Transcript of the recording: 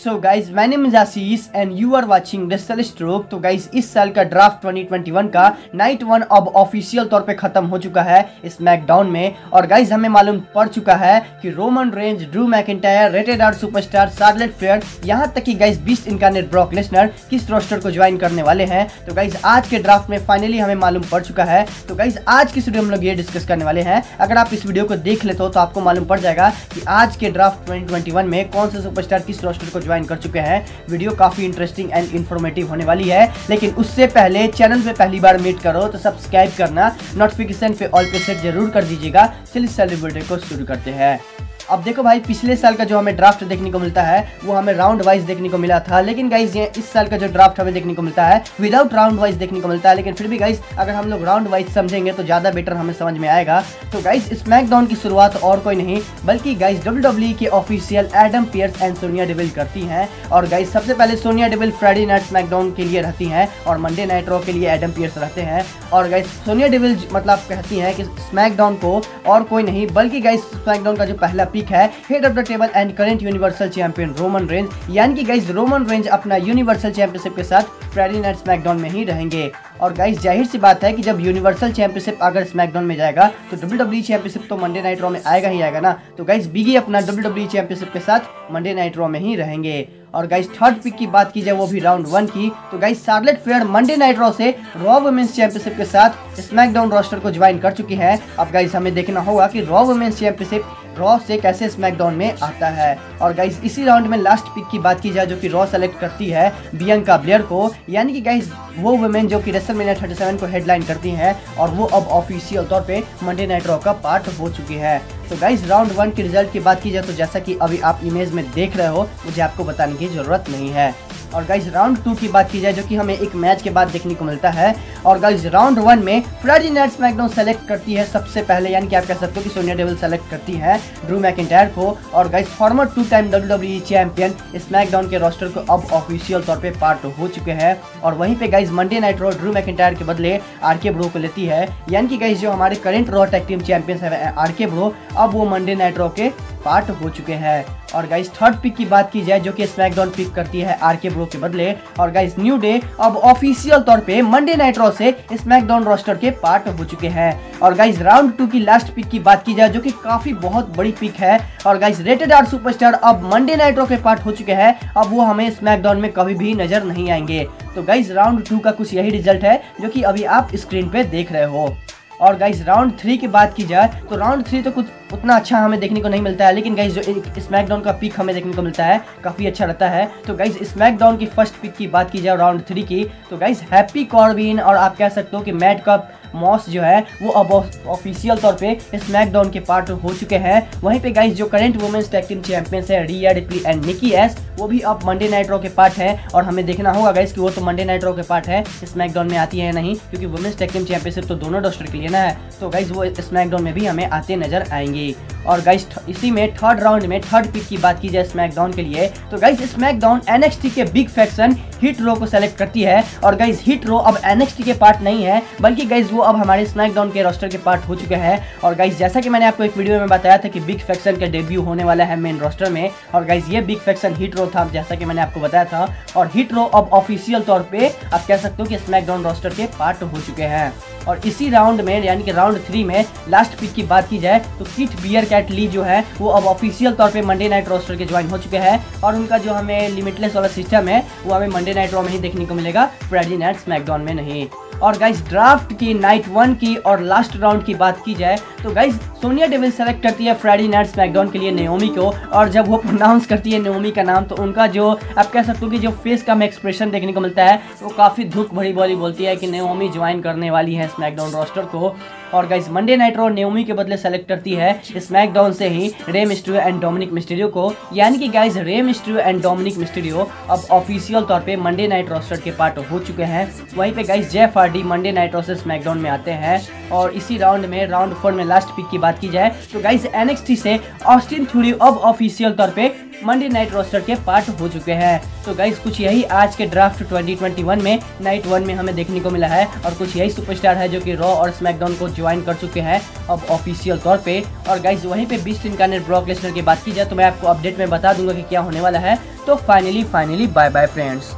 सो guys मैं name is Ashish and you are watching wrestle stroke तो guys इस साल का ड्राफ्ट 2021 का नाइट वन अब ऑफिशियल तौर पे खत्म हो चुका है स्मैकडाउन में। और गाइज़ हमें मालूम पड़ चुका है कि Roman Reigns Drew McIntyre Rated R Superstar Charlotte Flair यहाँ तक कि guys beast incarnate Brock Lesnar किस रोस्टर को ज्वाइन करने वाले हैं? तो गाइज़ आज के ड्राफ्ट में फाइनली हमें मालूम पड़ चुका है। तो गाइज़ आज की वीडियो हम लोग ये डिस्कस करने वाले हैं। अगर आप इस वीडियो को देख लेते हो तो आपको मालूम पड़ जाएगा कि आज के ड्राफ्ट 2021 में कौन से सुपरस्टार किस रोस्टर को ज्वाइन कर चुके हैं। वीडियो काफ़ी इंटरेस्टिंग एंड इन्फॉर्मेटिव होने वाली है। लेकिन उससे पहले चैनल पे पहली बार मीट करो तो सब्सक्राइब करना। नोटिफिकेशन पे ऑल पे सेट ज़रूर कर दीजिएगा। चलिए सेलिब्रिटी को शुरू करते हैं। अब देखो भाई, पिछले साल का जो हमें ड्राफ्ट देखने को मिलता है, वो हमें राउंड वाइज देखने को मिला था। लेकिन गाइज़ ये इस साल का जो ड्राफ्ट हमें देखने को मिलता है विदाउट राउंड वाइज देखने को मिलता है। लेकिन फिर भी गाइज़ अगर हम लोग राउंड वाइज समझेंगे तो ज़्यादा बेटर हमें समझ में आएगा। तो गाइज़ स्मैकडाउन की शुरुआत और कोई नहीं, बल्कि गाइज़ डब्ल्यू के official Adam Pearce and Sonya Deville करती हैं। और गाइज़ सबसे पहले Sonya Deville Friday Night SmackDown के लिए रहती हैं और मंडे नाइट रो के लिए एडम पियर्स रहते हैं। और गाइज़ सोनिया डिविल मतलब कहती हैं कि स्मैकडाउन को और कोई नहीं, बल्कि गाइज़ स्मैकडाउन का जो पहला पिक है। Head of the table and current Universal champion Roman Reigns यानी कि गाइज़ रोमन रेंज अपना यूनिवर्सल चैंपियनशिप के साथ फ्राइडे नाइट स्मैकडाउन में ही रहेंगे। और गाइज़ ज़ाहिर सी बात है कि जब यूनिवर्सल चैंपियनशिप अगर स्मैकडाउन में जाएगा तो डब्ल्यू डब्ल्यू चैंपियनशिप तो मंडे नाइट रो में आएगा ही आएगा ना? तो गाइज़ बिगी अपना डब्ल्यू डब्ल्यू चैंपियनशिप के साथ मंडे नाइट रो में ही रहेंगे। और गाइस थर्ड पिक की बात की जाए, वो भी राउंड वन की तो guys Charlotte Flair Monday Night Raw से रॉ वुमेन्स चैंपियनशिप के साथ स्मैकडाउन रोस्टर को ज्वाइन कर चुकी है। अब गाइस हमें देखना होगा कि रॉ वुमेन्स चैंपियनशिप रॉ से कैसे स्मैकडाउन में आता है? और गाइज़ इसी राउंड में लास्ट पिक की बात की जाए जो कि रॉ सेलेक्ट करती है बियंका ब्लेयर को, यानी कि गाइज़ वो वुमेन जो कि रेसल रेसलमेनिया 37 को हेडलाइन करती हैं और वो अब ऑफिशियल तौर पे मंडे नाइट रॉ का पार्ट हो चुकी है। तो गाइज़ राउंड वन के रिज़ल्ट की बात की जाए तो जैसा कि अभी आप इमेज में देख रहे हो, मुझे आपको बताने की ज़रूरत नहीं है। और गाइज़ राउंड टू की बात की जाए जो कि हमें एक मैच के बाद देखने को मिलता है और गाइज़ राउंड वन में फ्राइडे नाइट स्मैकडाउन सेलेक्ट करती है सबसे पहले, यानी कि आप कह सकते हो कि सोनिया डेविल सेलेक्ट करती है ड्रू मैकिटायर को। और guys former two time W W champion SmackDown के रोस्टर को अब ऑफिशियल तौर पे पार्ट हो चुके हैं। और वहीं पे guys Monday Night Raw Drew McIntyre के बदले आर के ब्रो को लेती है। यानी कि गाइज़ जो हमारे current Raw tag team champion है आर के ब्रो अब वो मंडे नाइट रो के पार्ट हो चुके हैं। और गाइस थर्ड पिक की बात की जाए, जो कि स्मैकडाउन पिक करती है आर के ब्रो के बदले, और गाइस न्यू डे अब ऑफिशियल तौर पे मंडे नाइट रॉ से स्मैकडाउन रोस्टर के पार्ट हो चुके हैं। और गाइज़ राउंड टू की लास्ट पिक की बात की जाए, जो कि काफ़ी बहुत बड़ी पिक है। और गाइज़ रेटेड आर सुपरस्टार अब मंडे नाइट के पार्ट हो चुके हैं। अब वो हमें स्मैकडाउन में कभी भी नज़र नहीं आएँगे। तो गाइज़ राउंड टू का कुछ यही रिज़ल्ट है, जो की अभी आप स्क्रीन पे देख रहे हो। और गाइज़ राउंड थ्री की बात की जाए तो राउंड थ्री तो कुछ उतना अच्छा हमें देखने को नहीं मिलता है, लेकिन गाइज़ जो स्मैकडाउन का पिक हमें देखने को मिलता है, काफ़ी अच्छा रहता है। तो गाइज़ स्मैकडाउन की फ़र्स्ट पिक की बात की जाए राउंड थ्री की तो गाइज़ हैप्पी कॉर्बिन और आप कह सकते हो कि मैट कप मॉस जो है, वो अब ऑफिशियल तौर पे स्मैकडाउन के पार्ट हो चुके हैं। वहीं पे गाइस जो current women's tag team champions है Rhea Ripley and Nikki ASH वो भी अब मंडे नाइट रॉ के पार्ट है। और हमें देखना होगा गाइस कि वो तो मंडे नाइट रॉ के पार्ट है स्मैकडाउन में आती है नहीं, क्योंकि वुमेन्स टैग टीम चैंपियनशिप तो दोनों डॉस्टर के लिए ना है। तो गाइज़ वो स्मैकडाउन में भी हमें आते नज़र आएँगे। और गाइस इसी में थर्ड राउंड में थर्ड पिक की बात की जाए स्मैकडाउन के लिए तो गाइस स्मैकडाउन एनएक्सटी के बिग फैक्शन हिट रो को सेलेक्ट करती है। और गाइस हिट रो अब एनएक्सटी के पार्ट नहीं है, बल्कि गाइस वो अब हमारे स्मैकडाउन के रोस्टर के पार्ट हो चुके हैं। और गाइस जैसा कि मैंने आपको एक वीडियो में बताया था कि बिग फैक्शन का डेब्यू होने वाला है मेन रोस्टर में, और गाइस ये बिग फैक्शन हिट रो था, जैसा कि मैंने आपको बताया था। और हिट रो अब ऑफिशियल तौर पर आप कह सकते हो कि स्मैकडाउन रोस्टर के पार्ट हो चुके हैं। और इसी राउंड में, यानी कि राउंड थ्री में लास्ट पिक की बात की जाए तो किट बियर कैट ली जो है, वो अब ऑफिशियल तौर पे मंडे नाइट रोस्टर के ज्वाइन हो चुके हैं और उनका जो हमें लिमिटलेस वाला सिस्टम है, वो हमें मंडे नाइट रो में ही देखने को मिलेगा फ्राइडे नाइट स्मैकडाउन में नहीं। और गाइस ड्राफ्ट की नाइट वन की और लास्ट राउंड की बात की जाए तो गाइज़ सोनिया डेविल सेलेक्ट करती है फ्राइडे नाइट स्मैकडाउन के लिए नेओमी को, और जब वो प्रोनाउंस करती है नेओमी का नाम तो उनका जो, आप कह सकते हो कि जो फेस का हमें एक्सप्रेशन देखने को मिलता है, वो काफ़ी दुख भरी बोली बोलती है कि नेओमी ज्वाइन करने वाली है स्मैकडाउन रोस्टर को। और guys Monday Night Raw Naomi के बदले सेलेक्ट करती है स्मैकडाउन से ही रे मिस्ट्रियो एंड डोमिनिक मिस्टीरियो को। यानी कि guys Rey Mysterio and Dominik Mysterio अब ऑफिशियल तौर पे मंडे नाइट रोस्टर के पार्ट हो चुके हैं। वहीं पे guys Jeff Hardy Monday night roster SmackDown में आते हैं, और इसी राउंड में राउंड फोर में लास्ट पिक की बात की जाए तो गाइज़ एनएक्सटी से ऑस्टिन थ्यूरी अब ऑफिशियल तौर पे मंडे नाइट रोस्टर के पार्ट हो चुके हैं। तो गाइज़ कुछ यही आज के ड्राफ्ट 2021 में नाइट वन में हमें देखने को मिला है और कुछ यही सुपरस्टार है जो कि रॉ और स्मैकडाउन को ज्वाइन कर चुके हैं अब ऑफिशियल तौर पे। और गाइज़ वहीं पे बीस दिन का ब्रॉक लेसनर की बात की जाए तो मैं आपको अपडेट में बता दूँगा कि क्या होने वाला है। तो finally finally bye bye friends